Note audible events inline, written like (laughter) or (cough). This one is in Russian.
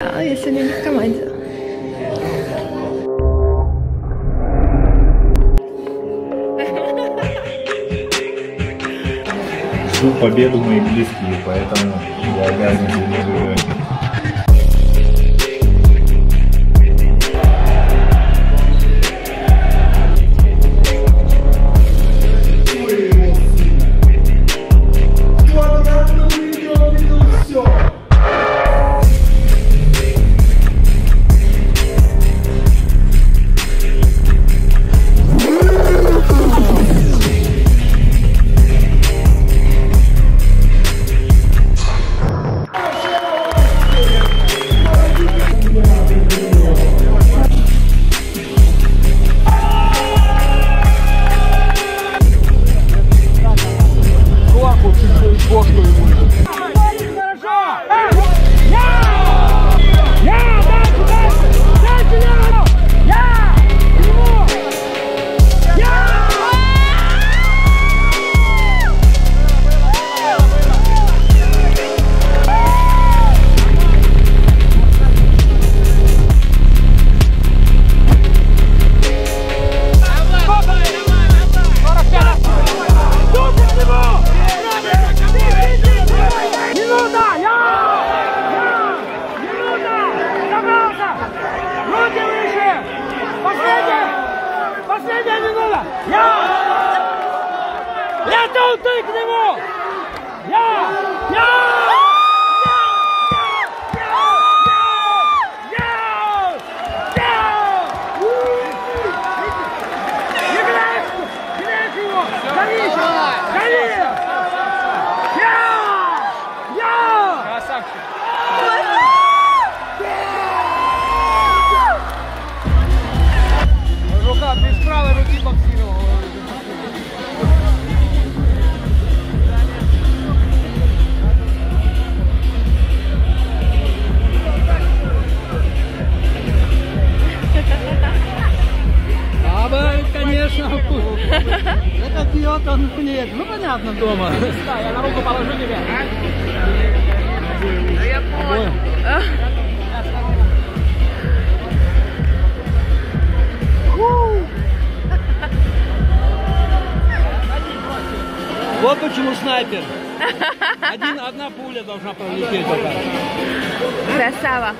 А я сегодня не в команде. Жду победу мои близкие, поэтому я обязан Ja! Ja, Toon, tekenen we! Ja! Это пьет он нет. Ну понятно дома. Да, я на руку положу тебе. Я понял. Вот почему снайпер. (laughs) Один, одна пуля должна пролететь. Красава.